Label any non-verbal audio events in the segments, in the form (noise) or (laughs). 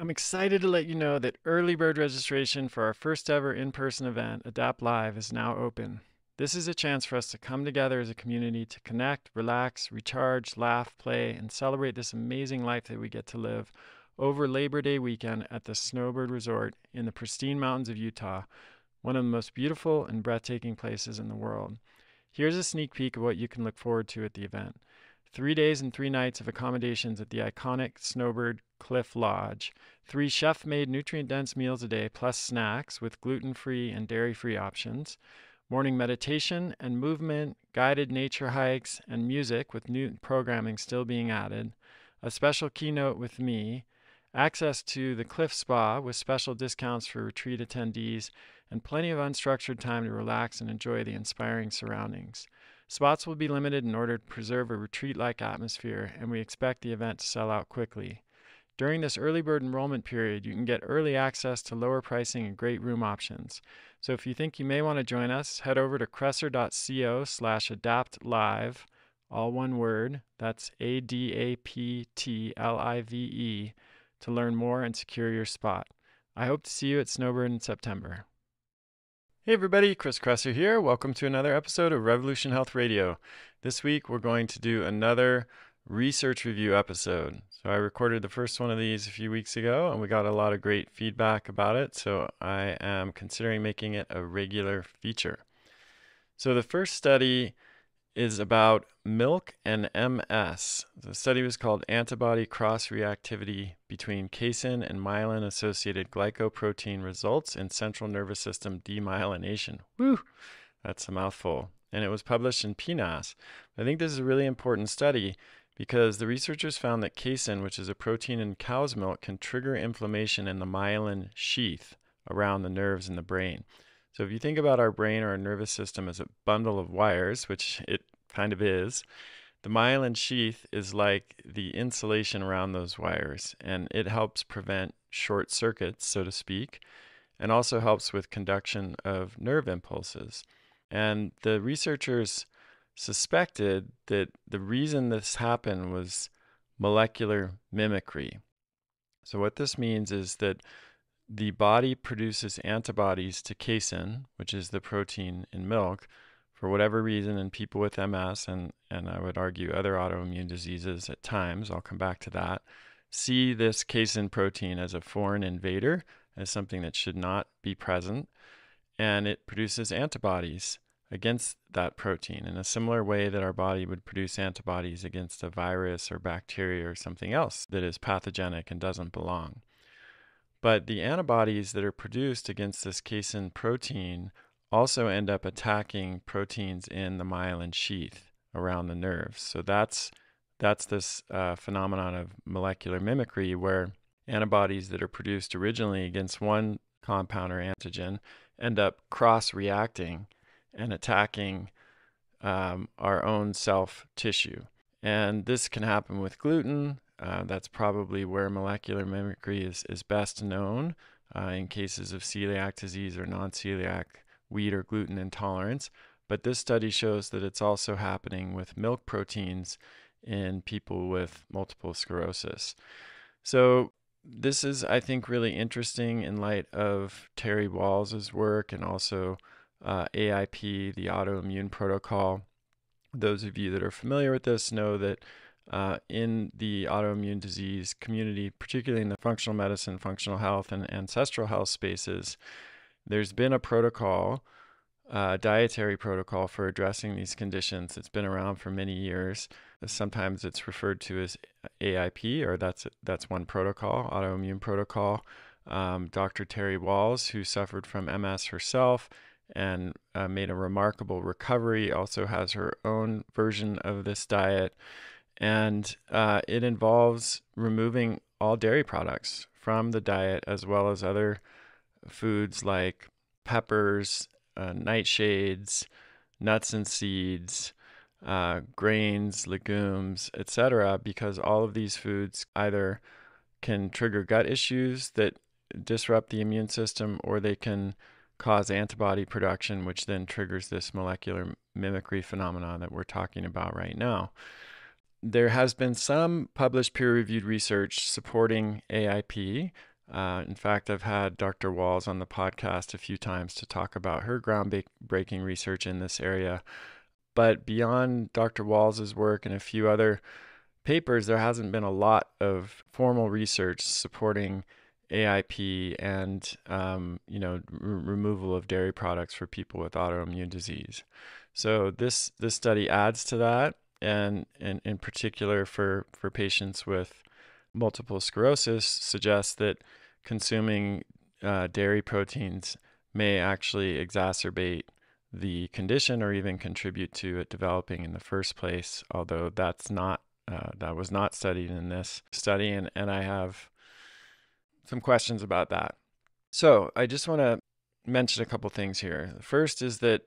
I'm excited to let you know that early bird registration for our first ever in person event, Adapt Live, is now open. This is a chance for us to come together as a community to connect, relax, recharge, laugh, play, and celebrate this amazing life that we get to live over Labor Day weekend at the Snowbird Resort in the pristine mountains of Utah, one of the most beautiful and breathtaking places in the world. Here's a sneak peek of what you can look forward to at the event. Three days and three nights of accommodations at the iconic Snowbird Cliff Lodge, three chef made nutrient dense meals a day, plus snacks with gluten free and dairy free options, morning meditation and movement, guided nature hikes, and music with new programming still being added, a special keynote with me, access to the Cliff Spa with special discounts for retreat attendees, and plenty of unstructured time to relax and enjoy the inspiring surroundings. Spots will be limited in order to preserve a retreat like atmosphere, and we expect the event to sell out quickly. During this early bird enrollment period, you can get early access to lower pricing and great room options. So if you think you may want to join us, head over to kresser.co slash adapt live, all one word, that's A D A P T L I V E, to learn more and secure your spot. I hope to see you at Snowbird in September. Hey everybody, Chris Kresser here. Welcome to another episode of Revolution Health Radio. This week we're going to do another research review episode. So I recorded the first one of these a few weeks ago and we got a lot of great feedback about it. So I am considering making it a regular feature. So the first study is about milk and MS. The study was called Antibody Cross Reactivity Between Casein and Myelin Associated Glycoprotein Results in Central Nervous System Demyelination. Woo! That's a mouthful. And it was published in PNAS. I think this is a really important study because the researchers found that casein, which is a protein in cow's milk, can trigger inflammation in the myelin sheath around the nerves in the brain. So if you think about our brain or our nervous system as a bundle of wires, which it kind of is, the myelin sheath is like the insulation around those wires, and it helps prevent short circuits, so to speak, and also helps with conduction of nerve impulses. And the researchers suspected that the reason this happened was molecular mimicry. So, what this means is that the body produces antibodies to casein, which is the protein in milk, for whatever reason in people with MS and, and I would argue other autoimmune diseases at times, I'll come back to that, see this casein protein as a foreign invader, as something that should not be present, and it produces antibodies against that protein in a similar way that our body would produce antibodies against a virus or bacteria or something else that is pathogenic and doesn't belong. But the antibodies that are produced against this casein protein also end up attacking proteins in the myelin sheath around the nerves. So that's that's this uh, phenomenon of molecular mimicry where antibodies that are produced originally against one compound or antigen end up cross reacting and attacking um, our own self tissue. And this can happen with gluten. Uh, that's probably where molecular mimicry is, is best known uh, in cases of celiac disease or non celiac wheat or gluten intolerance. But this study shows that it's also happening with milk proteins in people with multiple sclerosis. So, this is, I think, really interesting in light of Terry Wahls' work and also uh, AIP, the autoimmune protocol. Those of you that are familiar with this know that uh, in the autoimmune disease community, particularly in the functional medicine, functional health, and ancestral health spaces, there's been a protocol, uh, dietary protocol for addressing these conditions. It's been around for many years. Sometimes it's referred to as AIP, or that's that's one protocol, autoimmune protocol. Um, Dr. Terry Wahls, who suffered from MS herself, and uh, made a remarkable recovery. Also has her own version of this diet, and uh, it involves removing all dairy products from the diet as well as other foods like peppers, uh, nightshades, nuts and seeds. Uh, grains, legumes, etc., because all of these foods either can trigger gut issues that disrupt the immune system or they can cause antibody production, which then triggers this molecular mimicry phenomenon that we're talking about right now. There has been some published peer reviewed research supporting AIP, Uh, in fact, I've had Dr. Wahls on the podcast a few times to talk about her groundbreaking research in this area. But beyond Dr. Wahls's work and a few other papers, there hasn't been a lot of formal research supporting AIP and um, you know removal of dairy products for people with autoimmune disease. So this this study adds to that, and, and in particular for for patients with multiple sclerosis, suggests that consuming uh, dairy proteins may actually exacerbate the condition or even contribute to it developing in the first place. Although that's not uh, that was not studied in this study, and and I have some questions about that. So I just want to mention a couple things here. The first is that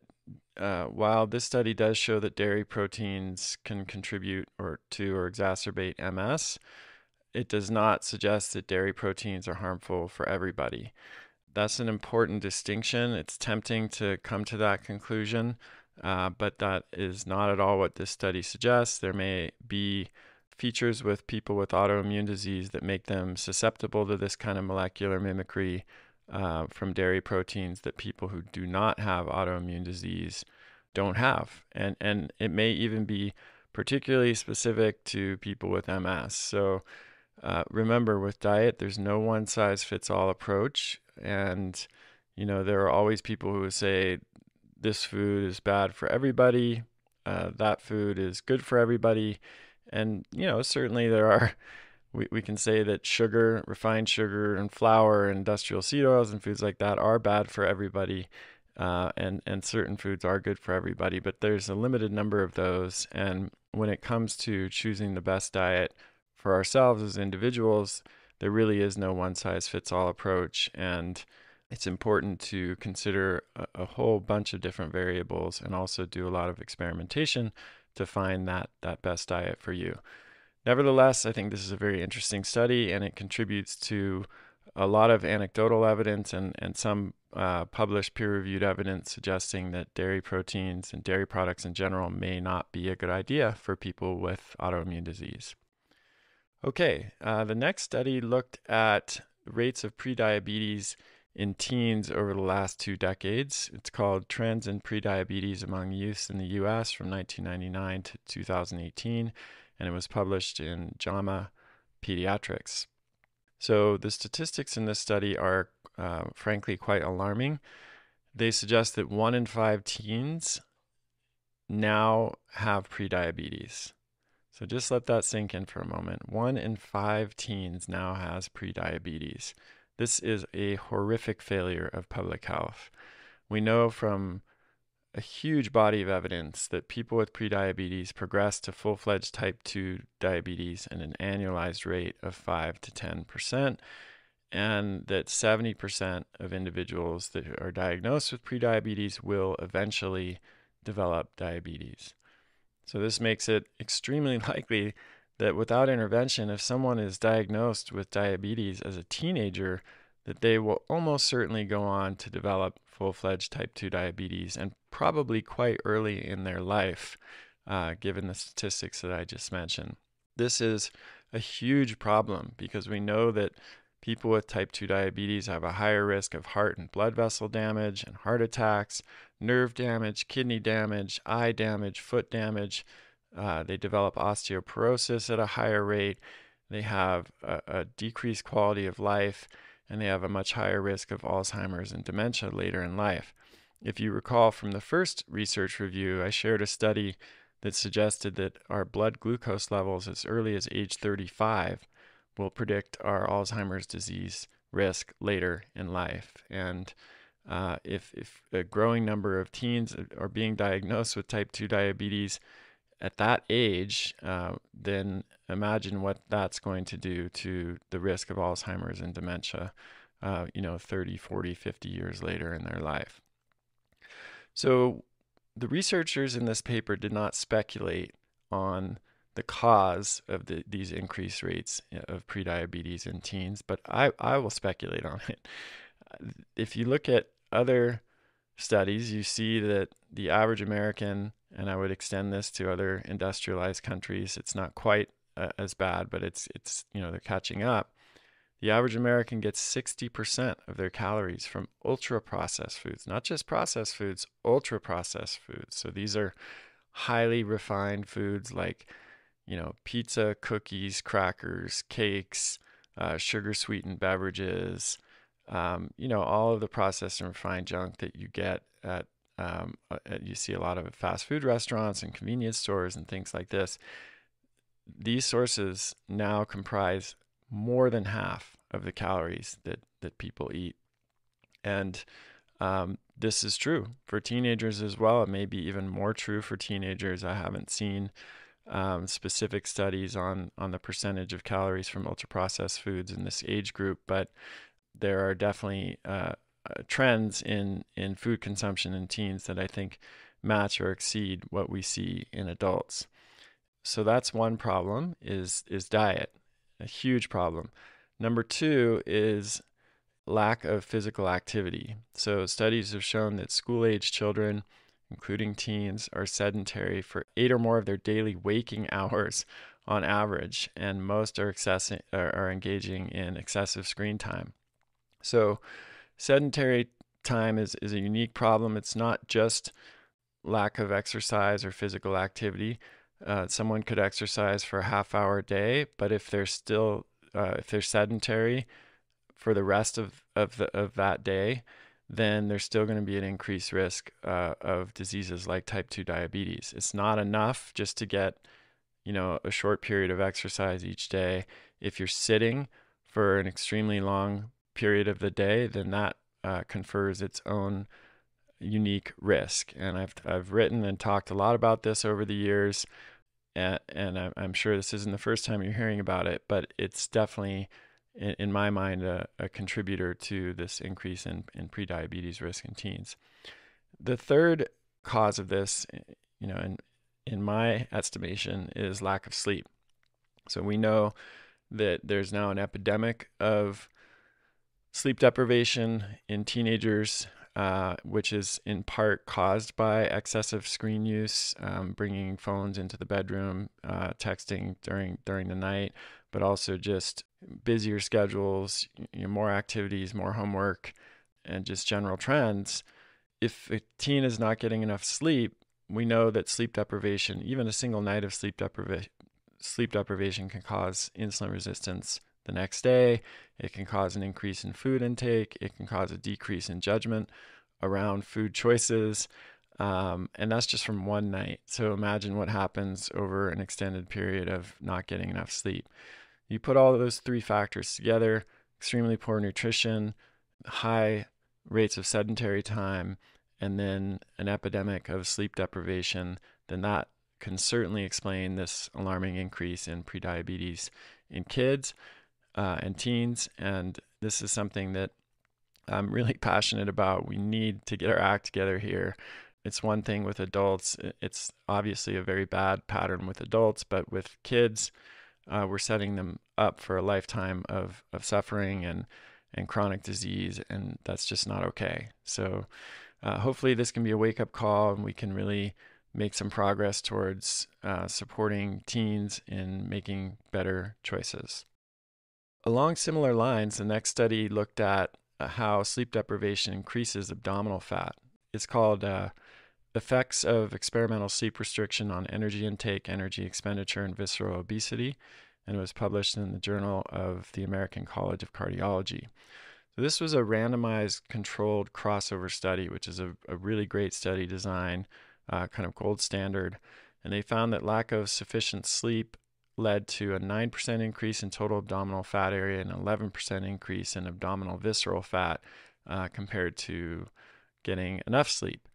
uh, while this study does show that dairy proteins can contribute or to or exacerbate MS, it does not suggest that dairy proteins are harmful for everybody. That's an important distinction. It's tempting to come to that conclusion, uh, but that is not at all what this study suggests. There may be features with people with autoimmune disease that make them susceptible to this kind of molecular mimicry uh, from dairy proteins that people who do not have autoimmune disease don't have. And, and it may even be particularly specific to people with MS. So uh, remember, with diet, there's no one size fits all approach. And, you know, there are always people who say this food is bad for everybody, uh, that food is good for everybody. And, you know, certainly there are, we, we can say that sugar, refined sugar, and flour, industrial seed oils, and foods like that are bad for everybody. Uh, and, and certain foods are good for everybody, but there's a limited number of those. And when it comes to choosing the best diet for ourselves as individuals, there really is no one size fits all approach. And it's important to consider a, a, whole bunch of different variables and also do a lot of experimentation to find that that best diet for you. Nevertheless, I think this is a very interesting study and it contributes to a lot of anecdotal evidence and, and some uh, published peer reviewed evidence suggesting that dairy proteins and dairy products in general may not be a good idea for people with autoimmune disease. Okay, uh, the next study looked at rates of prediabetes in teens over the last two decades. It's called Trends in Prediabetes Among Youths in the US from 1999 to 2018, and it was published in JAMA Pediatrics. So the statistics in this study are uh, frankly quite alarming. They suggest that one in five teens now have prediabetes. So just let that sink in for a moment. One in five teens now has prediabetes. This is a horrific failure of public health. We know from a huge body of evidence that people with prediabetes progress to full fledged type 2 diabetes at an annualized rate of 5 to 10%, and that 70% of individuals that are diagnosed with prediabetes will eventually develop diabetes. So, this makes it extremely (laughs) likely that without intervention, if someone is diagnosed with diabetes as a teenager, that they will almost certainly go on to develop full fledged type 2 diabetes and probably quite early in their life, uh, given the statistics that I just mentioned. This is a huge problem because we know that people with type 2 diabetes have a higher risk of heart and blood vessel damage and heart attacks, nerve damage, kidney damage, eye damage, foot damage, uh, they develop osteoporosis at a higher rate. They have a, a decreased quality of life, and they have a much higher risk of Alzheimer's and dementia later in life. If you recall from the first research review, I shared a study that suggested that our blood glucose levels as early as age 35 will predict our Alzheimer's disease risk later in life. And uh, if, if a growing number of teens are being diagnosed with type 2 diabetes, at that age, uh, then imagine what that's going to do to the risk of Alzheimer's and dementia, uh, you know, 30, 40, 50 years later in their life. So the researchers in this paper did not speculate on the cause of the, these increased rates of prediabetes in teens, but I, I will speculate on it. If you look at other studies, you see that the average American and I would extend this to other industrialized countries. It's not quite uh, as bad, but it's it's you know they're catching up. The average American gets 60% of their calories from ultra processed foods, not just processed foods, ultra processed foods. So these are highly refined foods like, you know, pizza, cookies, crackers, cakes, uh, sugar sweetened beverages, um, you know, all of the processed and refined junk that you get at, um, uh, you see a lot of fast food restaurants and convenience stores and things like this. These sources now comprise more than half of the calories that, that people eat. And um, this is true for teenagers as well. It may be even more true for teenagers. I haven't seen um, specific studies on, on the percentage of calories from ultra processed foods in this age group, but there are definitely uh, uh, trends in, in food consumption in teens that I think match or exceed what we see in adults. So that's one problem is is diet a huge problem. Number two is lack of physical activity. So, studies have shown that school age children, including teens, are sedentary for eight or more of their daily waking (laughs) hours on average, and most are, accessing, are engaging in excessive screen time. So, sedentary time is, is a unique problem. It's not just lack of exercise or physical activity. Uh, someone could exercise for a half hour a day, but if they're still uh, if they're sedentary for the rest of of the of that day, then there's still going to be an increased risk uh, of diseases like type 2 diabetes. It's not enough just to get, you know, a short period of exercise each day. If you're sitting for an extremely long period of the day, then that uh, confers its own unique risk. And I've I've written and talked a lot about this over the years and, and I'm sure this isn't the first time you're hearing about it, but it's definitely, in, in my mind, a, a, contributor to this increase in, in prediabetes risk in teens. The third cause of this, you know, in, in my estimation, is lack of sleep. So we know that there's now an epidemic of sleep deprivation in teenagers uh, which is in part caused by excessive screen use, um, bringing phones into the bedroom, uh, texting during during the night, but also just busier schedules, you know, more activities, more homework, and just general trends. If a teen is not getting enough sleep, we know that sleep deprivation, even a single night of sleep deprivation, sleep deprivation can cause insulin resistance the next day. It can cause an increase in food intake. It can cause a decrease in judgment around food choices. Um, and that's just from one night. So imagine what happens over an extended period of not getting enough sleep. You put all those three factors together extremely poor nutrition, high rates of sedentary time, and then an epidemic of sleep deprivation, then that can certainly explain this alarming increase in prediabetes in kids uh, and teens. And this is something that I'm really (laughs) passionate about. We need to get our act together here. It's one thing with adults, it's obviously a very bad pattern with adults, but with kids, uh, we're setting them up for a lifetime of, of suffering and, and chronic disease, and that's just not okay. So, uh, hopefully, this can be a wake up call and we can really make some progress towards uh, supporting teens in making better choices. Along similar lines, the next study looked at uh, how sleep deprivation increases abdominal fat. It's called uh, Effects of Experimental Sleep Restriction on Energy Intake, Energy Expenditure, and Visceral Obesity, and it was published in the Journal of the American College of Cardiology. So, this was a randomized controlled crossover study, which is a, a really great study design, uh, kind of gold standard. And they found that lack of sufficient sleep led to a 9% increase in total abdominal fat area and 11% increase in abdominal visceral fat uh, compared to getting enough sleep.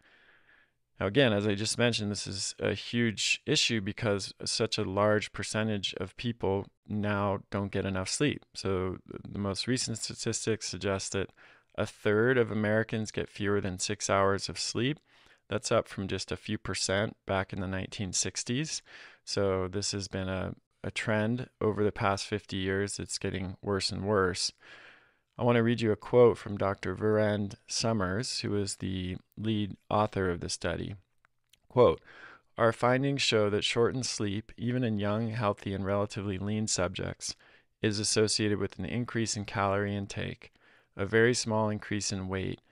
Now, again, as I just mentioned, this is a huge issue because such a large percentage of people now don't get enough sleep. So, the most recent statistics suggest that a third of Americans get fewer than six hours of sleep. That's up from just a few percent back in the 1960s. So, this has been a, a trend over the past 50 years. It's getting worse and worse. I want to read you a quote from Dr. Virend Somers, who is the lead author of the study. Quote, our findings show that shortened sleep, even in young, healthy, and relatively lean subjects, is associated with an increase in calorie intake, a very small increase in weight,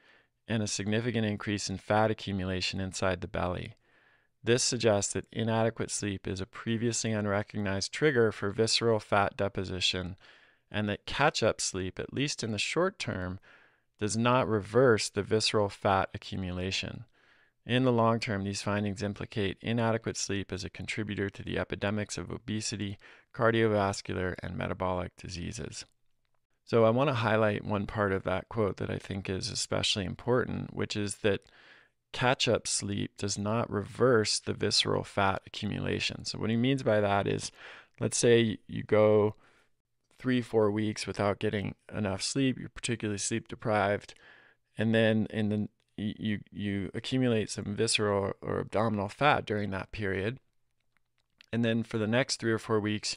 and a significant increase in fat accumulation inside the belly. This suggests that inadequate sleep is a previously unrecognized trigger for visceral fat deposition, and that catch up sleep, at least in the short term, does not reverse the visceral fat accumulation. In the long term, these findings implicate inadequate sleep as a contributor to the epidemics of obesity, cardiovascular, and metabolic diseases. So, I want to highlight one part of that quote that I think is especially important, which is that catch up sleep does not reverse the visceral fat accumulation. So, what he means by that is let's say you go three, four weeks without getting enough sleep, you're particularly sleep deprived, and then in the you you accumulate some visceral or abdominal fat during that period. And then for the next 3 or 4 weeks,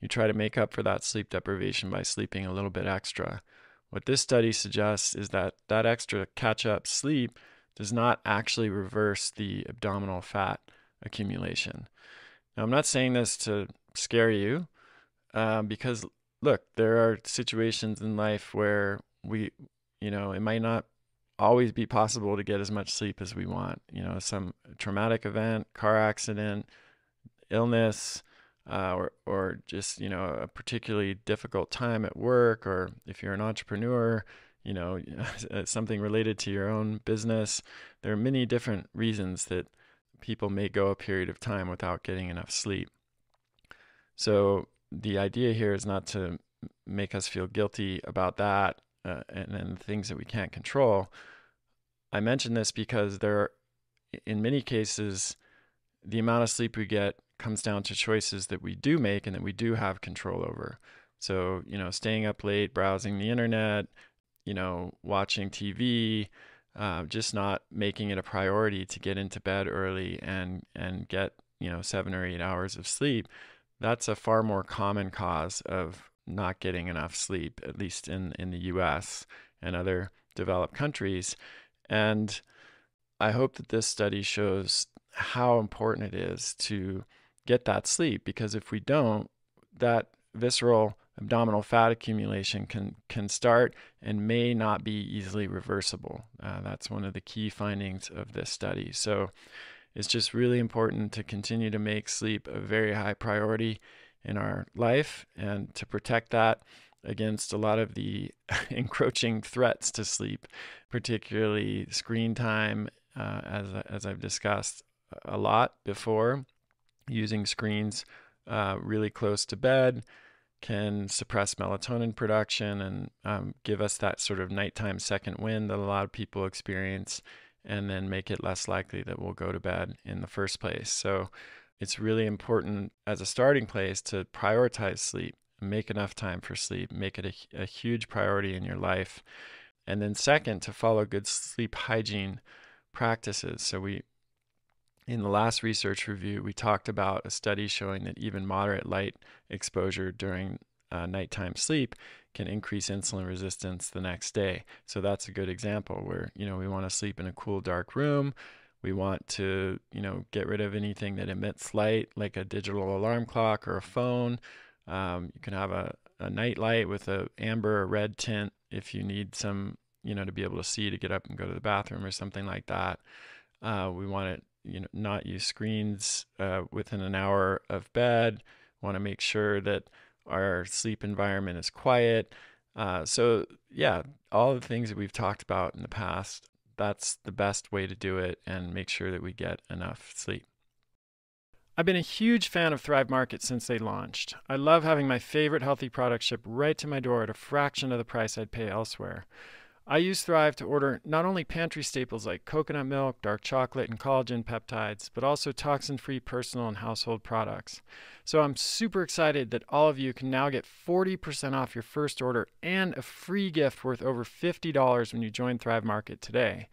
you try to make up for that sleep deprivation by sleeping a little bit extra. What this study suggests is that that extra catch up sleep does not actually reverse the abdominal fat accumulation. Now, I'm not saying this to scare you um, because, look, there are situations in life where we, you know, it might not always be possible to get as much sleep as we want. You know, some traumatic event, car accident, illness, uh, or or just you know a particularly difficult time at work, or if you're an entrepreneur, you know (laughs) something related to your own business. There are many different reasons that people may go a period of time without getting enough sleep. So the idea here is not to make us feel guilty about that uh, and, and things that we can't control, I mention this because there, are, in many cases, the amount of sleep we get comes down to choices that we do make and that we do have control over. So, you know, staying up late, browsing the internet, you know, watching TV, uh, just not making it a priority to get into bed early and and get you know seven or eight hours of sleep. That's a far more common cause of not getting enough sleep, at least in in the U.S. and other developed countries. And I hope that this study shows how important it is to get that sleep because if we don't, that visceral abdominal fat accumulation can can start and may not be easily reversible. Uh, that's one of the key findings of this study. So it's just really important to continue to make sleep a very high priority in our life and to protect that against a lot of the (laughs) encroaching threats to sleep, particularly screen time, uh, as, as I've discussed a lot before. Using screens uh, really close to bed can suppress melatonin production and um, give us that sort of nighttime second wind that a lot of people experience, and then make it less likely that we'll go to bed in the first place. So, it's really important as a starting place to prioritize sleep make enough time for sleep, make it a, a huge priority in your life. And then, second, to follow good sleep hygiene practices. So, we in the last research review, we talked about a study showing that even moderate light exposure during uh, nighttime sleep can increase insulin resistance the next day. So that's a good example where you know we want to sleep in a cool, dark room. We want to you know get rid of anything that emits light, like a digital alarm clock or a phone. Um, you can have a, a night light with a amber or red tint if you need some, you know, to be able to see to get up and go to the bathroom or something like that. Uh, we want to, you know, not use screens uh, within an hour of bed. Want to make sure that our sleep environment is quiet. Uh, so yeah, all the things that we've talked about in the past, that's the best way to do it and make sure that we get enough sleep. I've been a huge fan of Thrive Market since they launched. I love having my favorite healthy products shipped right to my door at a fraction of the price I'd pay elsewhere. I use Thrive to order not only pantry staples like coconut milk, dark chocolate, and collagen peptides, but also toxin free personal and household products. So I'm super excited that all of you can now get 40% off your first order and a free gift worth over $50 when you join Thrive Market today.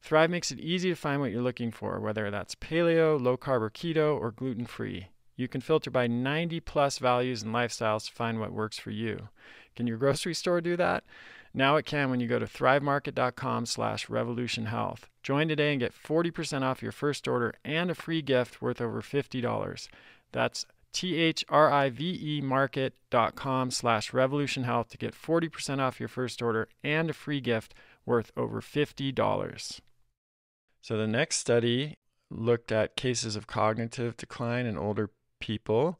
Thrive makes it easy to find what you're looking for, whether that's paleo, low carb or keto, or gluten free. You can filter by 90 plus values and lifestyles to find what works for you. Can your grocery store do that? Now it can when you go to thrivemarket.com slash revolutionhealth. Join today and get 40% off your first order and a free gift worth over $50. That's T-H-R-I-V-E market.com slash revolution health to get 40% off your first order and a free gift worth over $50. So the next study looked at cases of cognitive decline in older people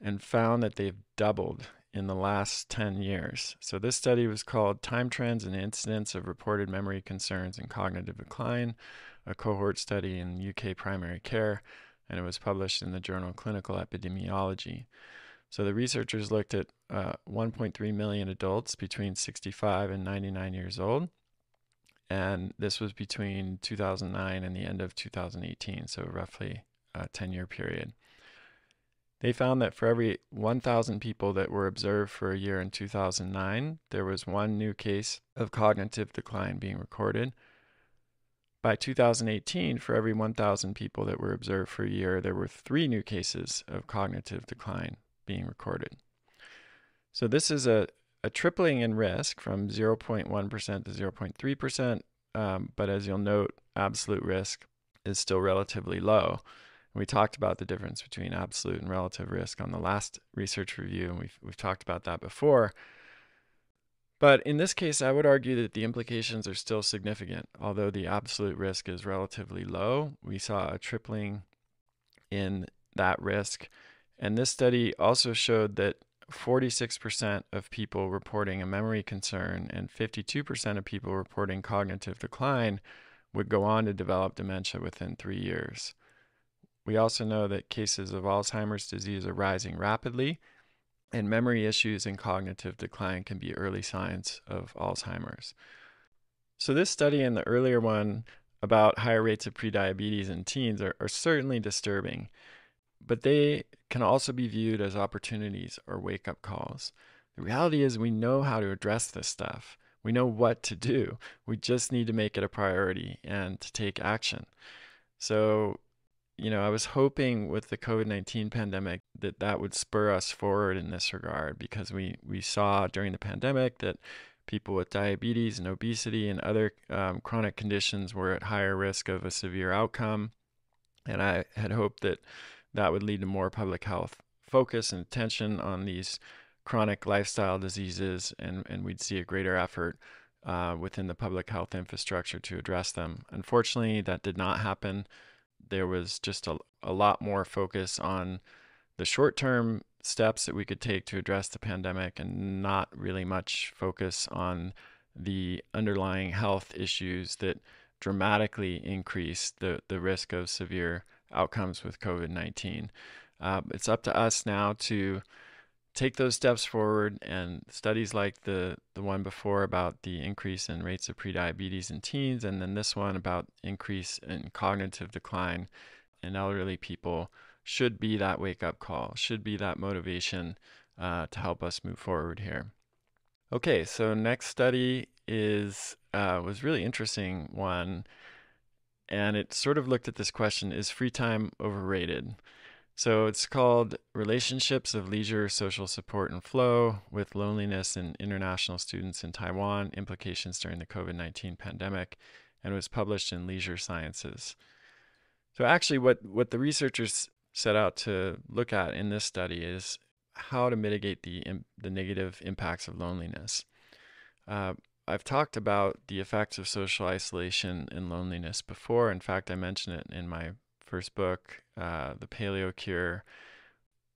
and found that they've doubled in the last 10 years. So this study was called Time Trends and Incidence of Reported Memory Concerns and Cognitive Decline, a cohort study in UK primary care and it was published in the journal Clinical Epidemiology. So the researchers looked at uh, 1.3 million adults between 65 and 99 years old. And this was between 2009 and the end of 2018, so roughly a 10 year period. They found that for every 1,000 people that were observed for a year in 2009, there was one new case of cognitive decline being recorded, by 2018, for every 1,000 people that were observed for a year, there were three new cases of cognitive decline being recorded. So this is a, a tripling in risk from 0.1% to 0.3%, um, but as you'll note, absolute risk is still relatively low. We talked about the difference between absolute and relative risk on the last research review, and we've, we've talked about that before. But in this case, I would argue that the implications are still significant. Although the absolute risk is relatively low, we saw a tripling in that risk. And this study also showed that 46% of people reporting a memory concern and 52% of people reporting cognitive decline would go on to develop dementia within three years. We also know that cases of Alzheimer's disease are rising rapidly, and memory issues and cognitive decline can be early signs of Alzheimer's. So, this study and the earlier one about higher rates of prediabetes in teens are, are certainly disturbing, but they can also be viewed as opportunities or wake up calls. The reality is, we know how to address this stuff. We know what to do. We just need to make it a priority and to take action. So, you know, I was hoping with the COVID 19 pandemic that that would spur us forward in this regard because we, we saw during the pandemic that people with diabetes and obesity and other um, chronic conditions were at higher risk of a severe outcome. And I had hoped that that would lead to more public health focus and attention on these chronic lifestyle diseases, and, and we'd see a greater effort uh, within the public health infrastructure to address them. Unfortunately, that did not happen there was just a, a lot more focus on the short term steps that we could take to address the pandemic and not really much focus on the underlying health issues that dramatically increase the, the risk of severe outcomes with COVID 19. Uh, it's up to us now to take those steps forward and studies like the the one before about the increase in rates of prediabetes in teens and then this one about increase in cognitive decline in elderly people should be that wake up call should be that motivation uh, to help us move forward here. Okay so next study is uh, was really interesting one and it sort of looked at this question is free time overrated so it's called Relationships of Leisure, Social Support, and Flow with Loneliness in International Students in Taiwan Implications During the COVID 19 Pandemic, and was published in Leisure Sciences. So, actually, what, what the researchers set out to look at in this study is how to mitigate the, the negative impacts of loneliness. Uh, I've talked about the effects of social isolation and loneliness before. In fact, I mentioned it in my first book, uh, The Paleo Cure,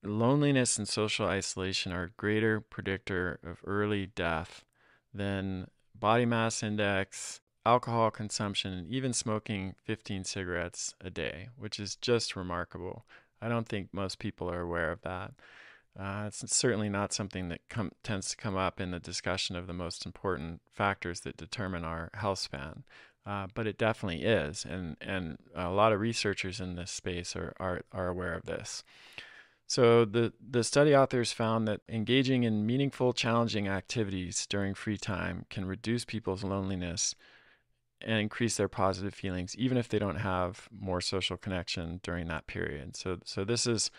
loneliness and social isolation are a greater predictor of early death than body mass index, alcohol consumption, and even smoking 15 cigarettes a day, which is just remarkable. I don't think most people are aware of that. Uh, it's certainly not something that com- tends to come up in the discussion of the most important factors that determine our health span. Uh, but it definitely is, and and a lot of researchers in this space are are, are aware of this. So the the study authors found that engaging in meaningful, challenging activities during free time can reduce people's loneliness and increase their positive feelings, even if they don't have more social connection during that period. So so this is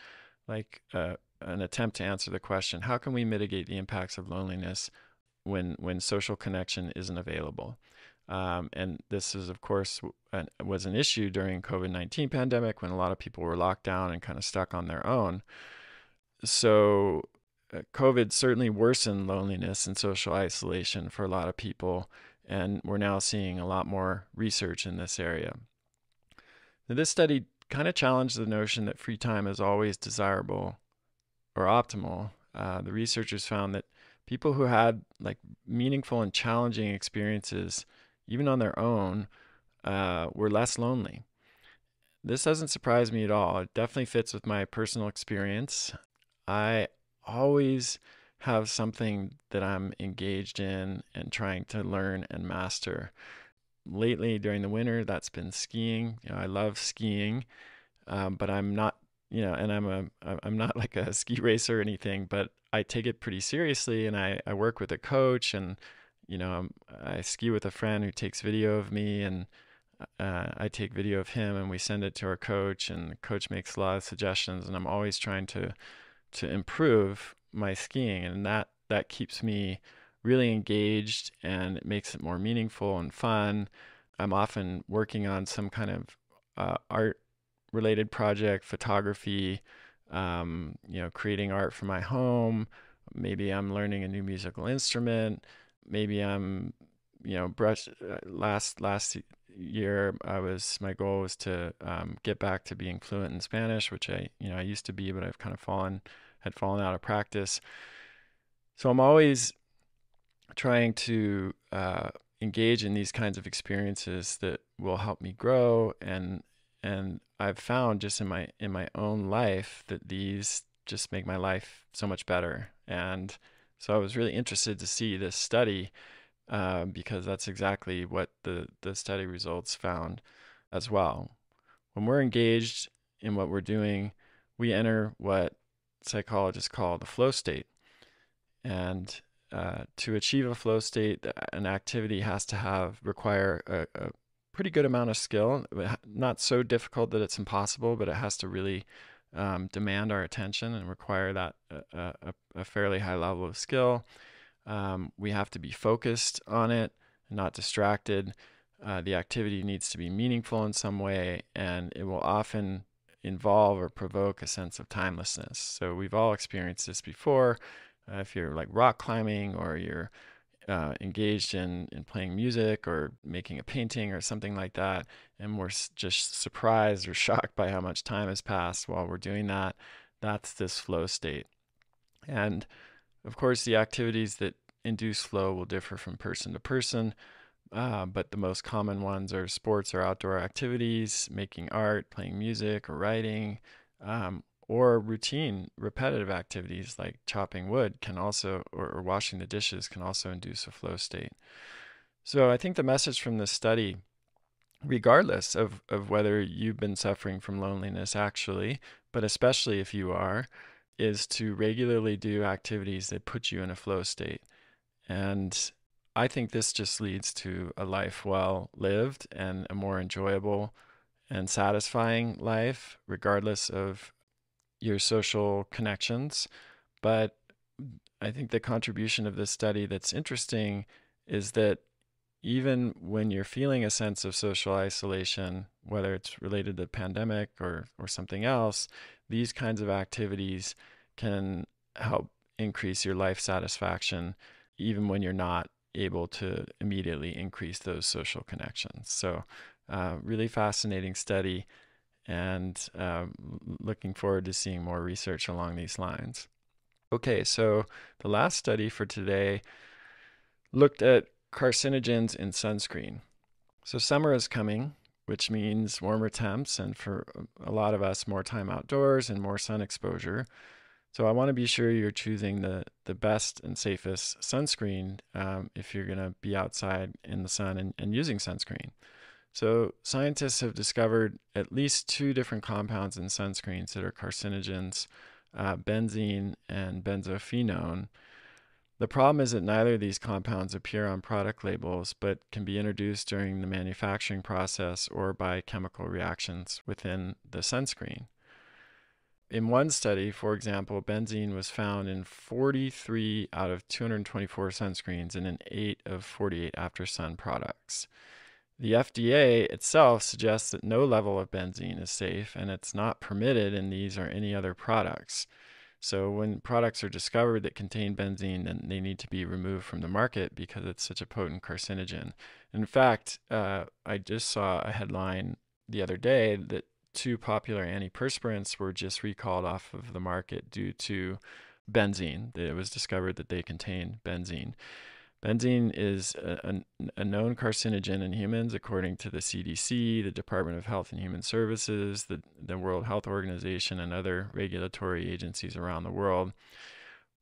like uh, an attempt to answer the question: How can we mitigate the impacts of loneliness when when social connection isn't available? Um, and this is, of course, an, was an issue during COVID-19 pandemic when a lot of people were locked down and kind of stuck on their own. so uh, COVID certainly worsened loneliness and social isolation for a lot of people, and we're now seeing a lot more research in this area. Now, this study kind of challenged the notion that free time is always desirable or optimal. Uh, the researchers found that people who had like meaningful and challenging experiences, even on their own, uh, were less lonely. This doesn't surprise me at all. It definitely fits with my personal experience. I always have something that I'm engaged in and trying to learn and master. Lately, during the winter, that's been skiing. You know, I love skiing, um, but I'm not, you know, and I'm a, I'm not (laughs) like a ski racer or anything, but I take it pretty seriously, and I, I work with a coach, and you know, I'm, I ski with a friend who takes video of me, and uh, I take video of him and we send it to our coach, and the coach makes a lot of suggestions. And I'm always trying to to improve my skiing, and that that keeps me really engaged and it makes it more meaningful and fun. I'm often working on some kind of uh, art related project, photography, um, you know, creating art for my home. Maybe I'm learning a new musical instrument. Maybe I'm, you know, brush. Uh, last last year I was my goal was to um, get back to being fluent in Spanish, which I you know I used to be, but I've kind of fallen had fallen out of practice. So I'm always trying to uh, engage in these kinds of experiences that will help me grow and and I've found just in my in my own life that these just make my life so much better and so I was really interested to see this study uh, because that's exactly what the, the study results found as well. When we're engaged in what we're doing, we enter what psychologists call the flow state. And uh, to achieve a flow state, an activity has to have require a, a pretty good amount of skill. Not so difficult that it's impossible, but it has to really um, demand our attention and require that uh, a, a, fairly high level of skill. Um, we have to be focused on it, not distracted. Uh, the activity needs to be meaningful in some way, and it will often involve or provoke a sense of timelessness. So we've all experienced this before. Uh, if you're like rock climbing or you're uh, engaged in, in playing music or making a painting or something like that, and we're just surprised or (laughs) shocked by how much time has passed while we're doing that, that's this flow state. And of course, the activities that induce flow will differ from person to person, uh, but the most common ones are sports or outdoor activities, making art, playing music or writing, um, or routine, repetitive activities like chopping wood can also, or, or washing the dishes can also induce a flow state. So I think the message from this study regardless of, of whether you've been suffering from loneliness actually, but especially if you are, is to regularly do activities that put you in a flow state. And I think this just leads to a life well lived and a more enjoyable and satisfying life, regardless of your social connections. But I think the contribution of this study that's interesting is that even when you're feeling a sense of social isolation, whether it's related to the pandemic or, or something else, these kinds of activities can help increase your life satisfaction even when you're not able to immediately increase those social connections. So, uh, really fascinating study, and uh, looking forward to seeing more research along these lines. Okay, so the last study for today looked at carcinogens in sunscreen. So, summer is coming, which means warmer temps, and for a lot of us, more time outdoors and more sun exposure. So I want to be sure you're choosing the, the best and safest sunscreen um, if you're going to be outside in the sun and, and using sunscreen. So scientists have discovered at least two different compounds in sunscreens that are carcinogens, uh, benzene and benzophenone. The problem is that neither of these compounds appear on product labels, but can be introduced during the manufacturing process or by chemical reactions within the sunscreen. In one study, for example, benzene was found in 43 out of 224 sunscreens and in 8 of 48 after sun products. The FDA itself suggests that no level of benzene is safe and it's not permitted in these or any other products. So when products are discovered that contain benzene, then they need to be removed from the market because it's such a potent carcinogen. In fact, uh, I just saw a headline the other day that two popular antiperspirants were just recalled off of the market due to benzene. It was discovered that they contain benzene. Benzene is a, a, a, known carcinogen in humans, according to the CDC, the Department of Health and Human Services, the, the World Health Organization, and other regulatory agencies around the world.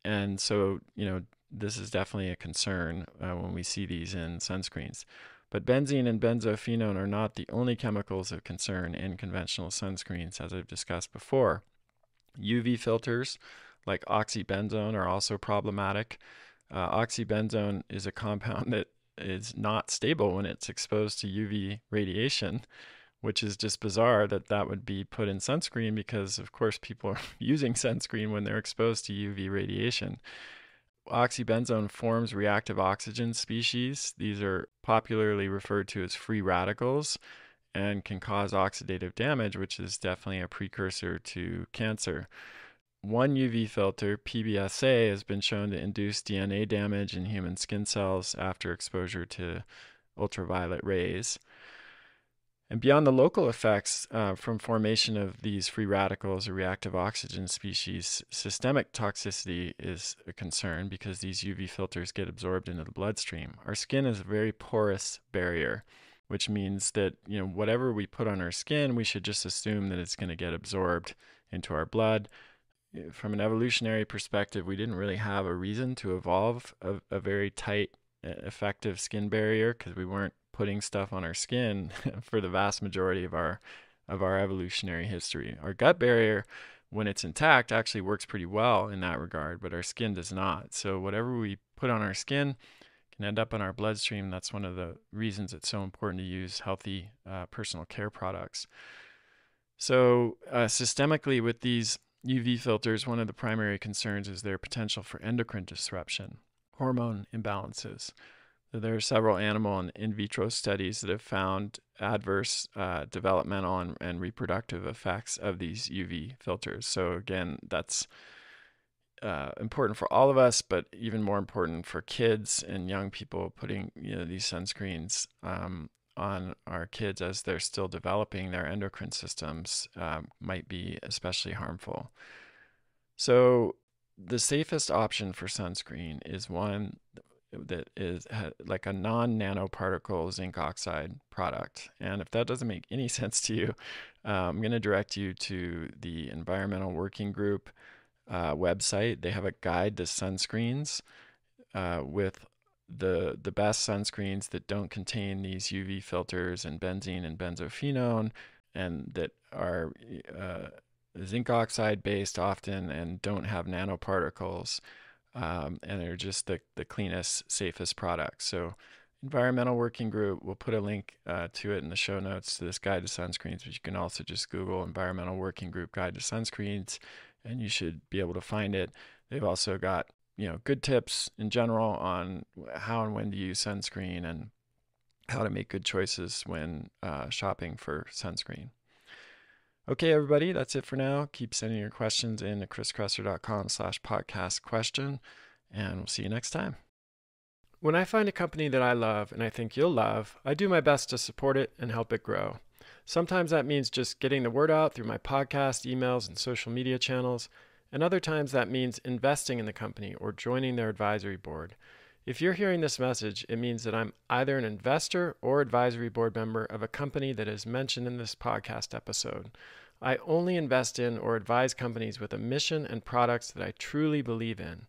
And so, you know, this is definitely a concern uh, when we see these in sunscreens. But benzene and benzophenone are not the only chemicals of concern in conventional sunscreens, as I've discussed before. UV filters like oxybenzone are also problematic. Uh, oxybenzone is a compound (laughs) that is not stable when it's exposed to UV radiation, which is just bizarre that that would be put in sunscreen because, of course, people are (laughs) using sunscreen when they're exposed to UV radiation. Oxybenzone forms reactive oxygen species. These are popularly referred to as free radicals and can cause oxidative damage, which is definitely a precursor to cancer. One UV filter, PBSA, has been shown to induce DNA damage in human skin cells after exposure to ultraviolet rays. And beyond the local effects uh, from formation of these free radicals or reactive oxygen species, systemic toxicity is a concern because these UV filters get absorbed into the bloodstream. Our skin is a very porous barrier, which means that you know whatever we put on our skin, we should just assume that it's going to get absorbed into our blood from an evolutionary perspective, we didn't really have a reason to evolve a, a very tight, effective skin barrier because we weren't putting stuff on our skin (laughs) for the vast majority of our of our evolutionary history. Our gut barrier, when it's intact, actually works pretty well in that regard, but our skin does not. So whatever we put on our skin can end up in our bloodstream. That's one of the reasons it's so important to use healthy uh, personal care products. So uh, systemically, with these UV filters, one of the primary concerns is their potential for endocrine disruption, hormone imbalances. There are several animal and in vitro studies that have found adverse uh, developmental and, and, reproductive effects of these UV filters. So, again, that's uh, important for all of us, but even more important for kids and young people putting you know, these sunscreens um, on our kids as they're still developing their endocrine systems um, might be especially harmful. So, the safest option for sunscreen is one that is like a non nanoparticle zinc oxide product. And if that doesn't make any (laughs) sense to you, uh, I'm going to direct you to the Environmental Working Group uh, website. They have a guide to sunscreens uh, with the the best sunscreens that don't contain these UV filters and benzene and benzophenone, and that are uh, zinc oxide based often and don't have nanoparticles, um, and are just the the cleanest, safest products. So. Environmental Working Group, we'll put a link uh, to it in the show notes to this guide to sunscreens, but you can also just Google Environmental Working Group Guide to Sunscreens and you should be able to find it. They've also got you know, good tips in general on how and when to use sunscreen and how to make good choices when uh, shopping for sunscreen. Okay, everybody, that's it for now. Keep sending your questions in to chriskresser.com slash podcast question, and we'll see you next time. When I find a company that I love and I think you'll love, I do my best to support it and help it grow. Sometimes that means just getting the word out through my podcast, emails, and social media channels and other times that means investing in the company or joining their advisory board. If you're hearing this message, it means that I'm either an investor or advisory board member of a company that is mentioned in this podcast episode. I only invest in or advise companies with a mission and products that I truly believe in.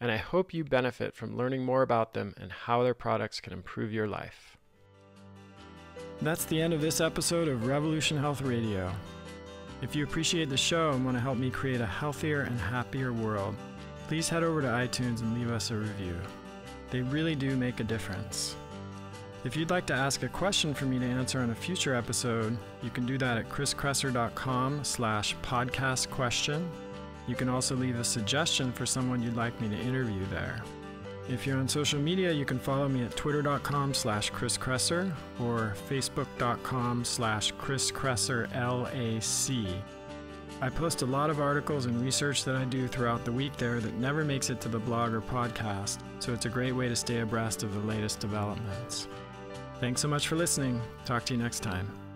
And I hope you benefit from learning more about them and how their products can improve your life. That's the end of this episode of Revolution Health Radio. If you appreciate the show and want to help me create a healthier and happier world, please head over to iTunes and leave us a review. They really do make a difference. If you'd like to ask a question for me to answer on a future episode, you can do that at chriskresser.com slash podcast question. You can also leave a suggestion for someone you'd like me to interview there. If you're on social media, you can follow me at twitter.com slash chriskresser or facebook.com slash chriskresserlac. I post a lot of articles and research that I do throughout the week there that never makes it to the blog or podcast, so it's a great way to stay abreast of the latest developments. Thanks so much for listening. Talk to you next time.